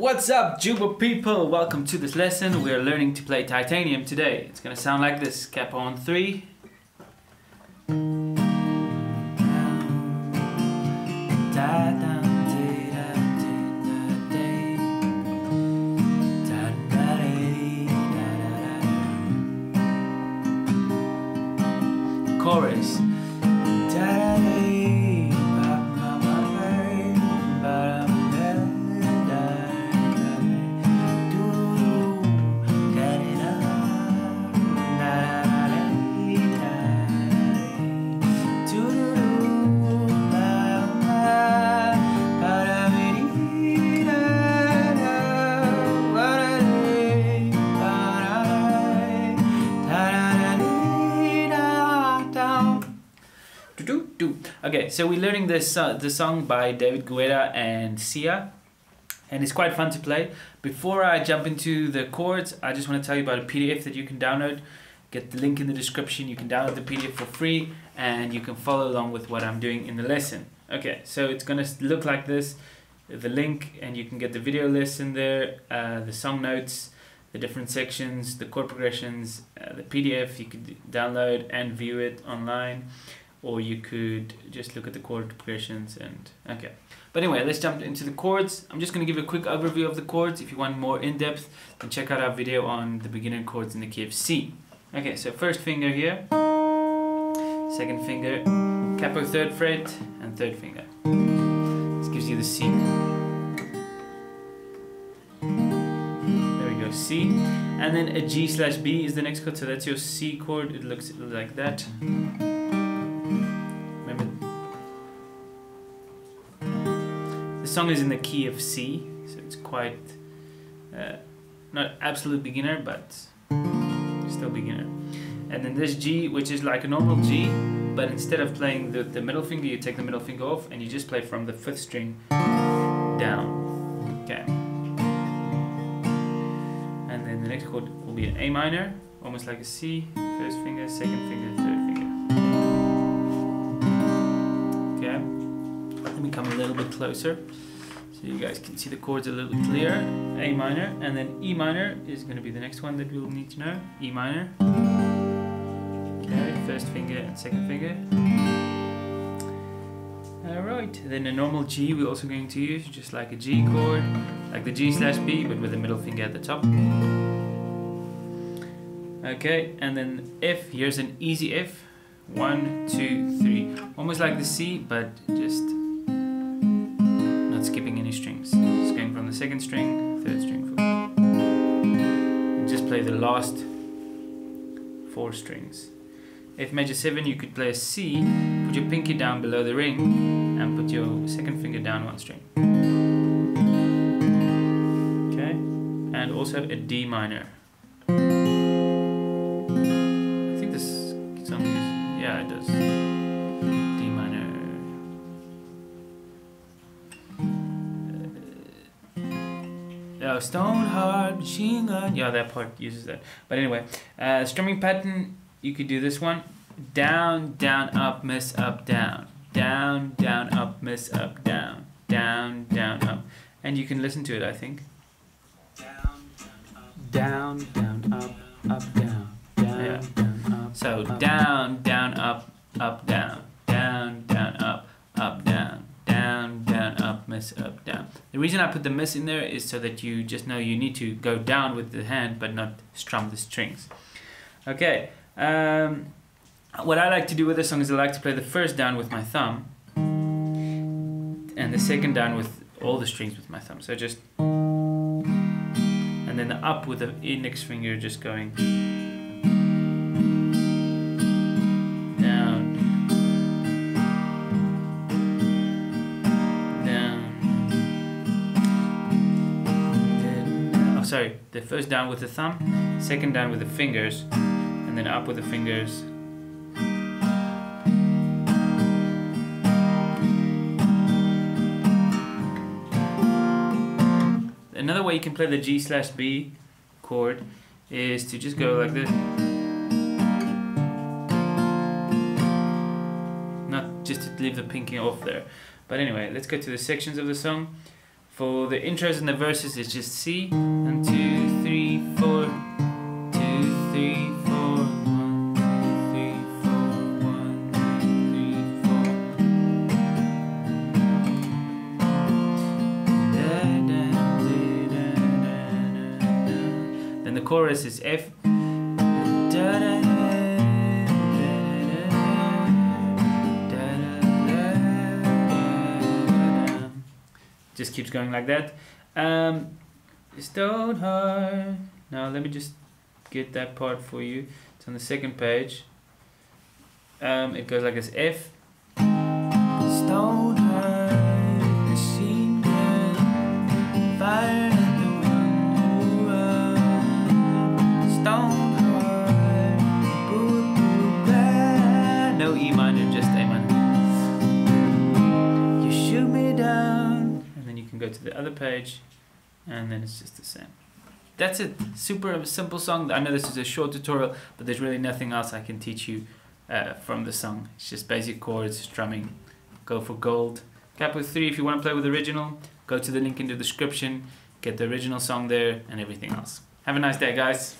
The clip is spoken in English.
What's up, Jooba people? Welcome to this lesson. We're learning to play titanium today. It's gonna sound like this. Capo on three. Okay, so we're learning this uh, the song by David Guetta and Sia, and it's quite fun to play. Before I jump into the chords, I just want to tell you about a PDF that you can download. Get the link in the description. You can download the PDF for free, and you can follow along with what I'm doing in the lesson. Okay, so it's gonna look like this. The link, and you can get the video lesson there, uh, the song notes, the different sections, the chord progressions, uh, the PDF. You can download and view it online or you could just look at the chord progressions and okay. But anyway let's jump into the chords. I'm just going to give a quick overview of the chords. If you want more in-depth then check out our video on the beginner chords in the key of c. Okay so first finger here. Second finger. Capo third fret and third finger. This gives you the c. There we go c. And then a g slash b is the next chord. So that's your c chord. It looks like that song is in the key of C, so it's quite uh, not absolute beginner, but still beginner. And then this G, which is like a normal G, but instead of playing the, the middle finger, you take the middle finger off and you just play from the fifth string down. Okay. And then the next chord will be an A minor, almost like a C, first finger, second finger, third finger. Me come a little bit closer so you guys can see the chords a little clearer. A minor, and then E minor is going to be the next one that we'll need to know. E minor. Okay, first finger and second finger. Alright, then a normal G we're also going to use, just like a G chord, like the G slash B, but with the middle finger at the top. Okay, and then F, here's an easy F. One, two, three. Almost like the C, but just strings. Just going from the second string, third string, fourth. And just play the last four strings. F major 7 you could play a C, put your pinky down below the ring and put your second finger down one string. Okay, and also a D minor. I think this song is, yeah it does. Stone hard machine gun. Yeah, that part uses that. But anyway, uh, strumming pattern, you could do this one. Down, down, up, miss, up, down. Down, down, up, miss, up, down. Down, down, up. And you can listen to it, I think. Down, down, up, up, down. Down, yeah. down, up. So down, down, up, up, down. Down, down, up, up, down. Down, down, up, miss, up, down. The reason I put the miss in there is so that you just know you need to go down with the hand but not strum the strings. Okay, um, what I like to do with this song is I like to play the first down with my thumb and the second down with all the strings with my thumb. So just, and then the up with the index finger just going sorry, the first down with the thumb, second down with the fingers, and then up with the fingers. Another way you can play the G slash B chord is to just go like this. Not just to leave the pinky off there. But anyway, let's go to the sections of the song. For the intros and the verses, it's just C. One, two, three, four. Then the chorus is F. just keeps going like that. Um, Stone Heart. Now let me just get that part for you. It's on the second page. Um, it goes like this: F. Stone go to the other page, and then it's just the same. That's it. Super simple song. I know this is a short tutorial, but there's really nothing else I can teach you uh, from the song. It's just basic chords, strumming. Go for gold. Capo 3, if you want to play with the original, go to the link in the description, get the original song there, and everything else. Have a nice day, guys.